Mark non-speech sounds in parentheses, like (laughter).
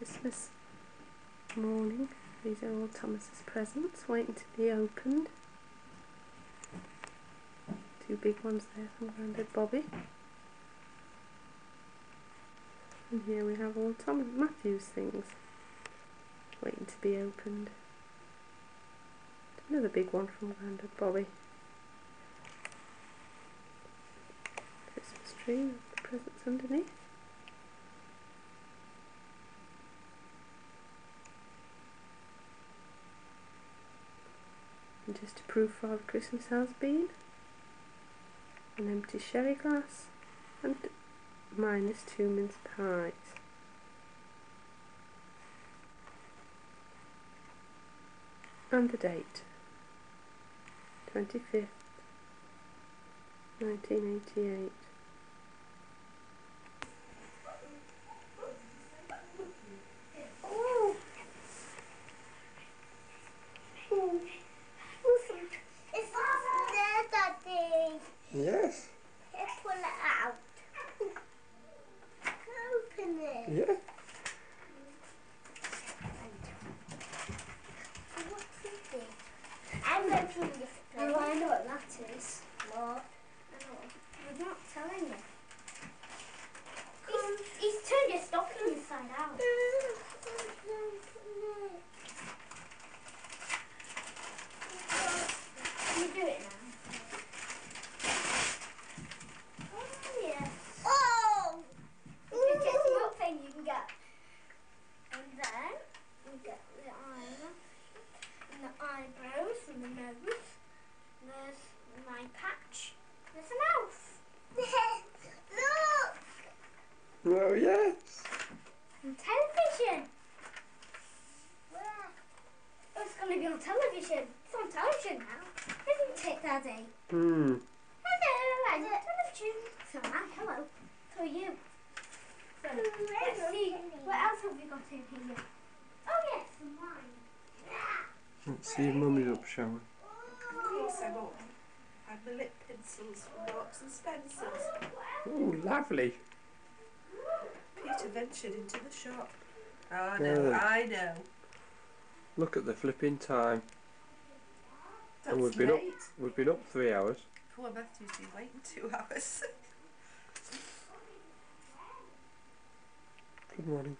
Christmas morning. These are all Thomas's presents waiting to be opened. Two big ones there from Grandad Bobby. And here we have all Tom Matthew's things waiting to be opened. Another big one from Grandad Bobby. Christmas tree with the presents underneath. And just to prove Father Christmas has been, an empty sherry glass and minus two mince pies. And the date, 25th, 1988. Yes. Let's pull it out. Open it. Yeah. What's this? I'm opening this. I know what that is. What? I'm not telling you. He's, He's turned your stocking inside out. Can you do it now? Oh, yes. Oh! It's just a little thing you can get. And then we get the eyeliner and the eyebrows and the nose. And there's my patch. There's a mouse. (laughs) Look! Oh, yes. And television. Where? Oh, it's going to be on television. It's on television now. Isn't it, Daddy? Hmm. Hello, I'm on television. So, hi, hello. So, you. So, let's see. What else have we got in here? Oh, yes, some wine. Let's see if Mummy's up showering. Of course I'm up. Have my lip pencils from Marks and Spencer's. Oh, lovely. Peter ventured into the shop. Oh, I know, Oh. I know. Look at the flipping time. That's and we've been late. up we've been up three hours. Poor Matthew's been waiting two hours. Good morning.